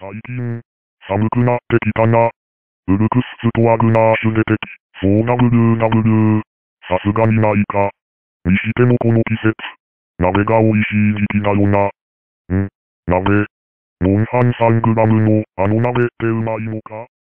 最近、寒くなってきたな。ウルクスツとアグナーシュ出てき、そうなブルーなブルー。さすがにないか。にしてもこの季節、鍋が美味しい時期だよな。ん？鍋。モンハン3グラムのあの鍋ってうまいのか？